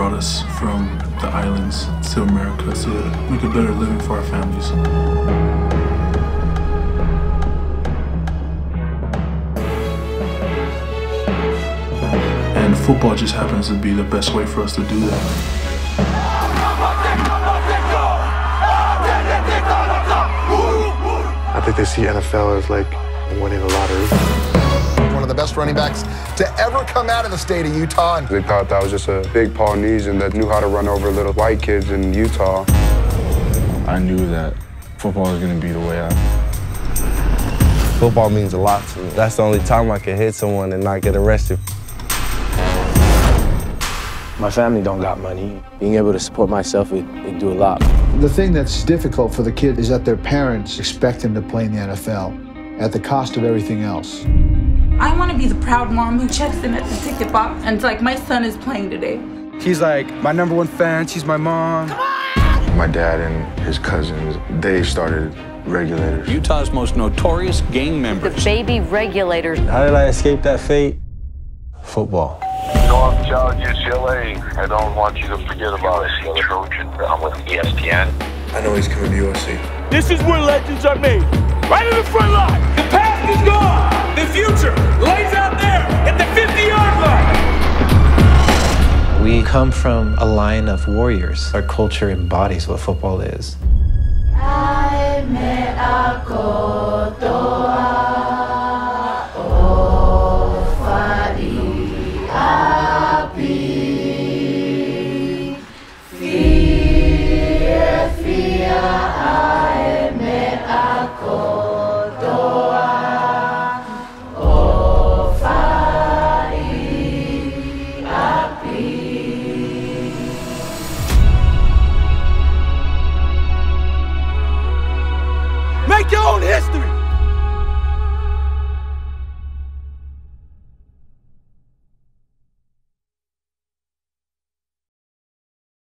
us from the islands to America so that we could better living for our families. And football just happens to be the best way for us to do that. I think they see NFL as like winning a lottery. One of the best running backs to ever come out of the state of Utah. They thought that was just a big Polynesian that knew how to run over little white kids in Utah. I knew that football was going to be the way out. Football means a lot to me. That's the only time I can hit someone and not get arrested. My family don't got money. Being able to support myself, it, it do a lot. The thing that's difficult for the kid is that their parents expect them to play in the NFL at the cost of everything else. I want to be the proud mom who checks in at the ticket box and it's like, my son is playing today. He's like my number one fan. She's my mom. Come on! My dad and his cousins, they started regulators. Utah's most notorious gang members. The baby regulators. How did I escape that fate? Football. North Child UCLA. I don't want you to forget about USC Trojan. I'm with ESPN. I know he's coming to USC. This is where legends are made. Right in the front line. The past is gone. The future We come from a line of warriors. Our culture embodies what football is. Make your own history.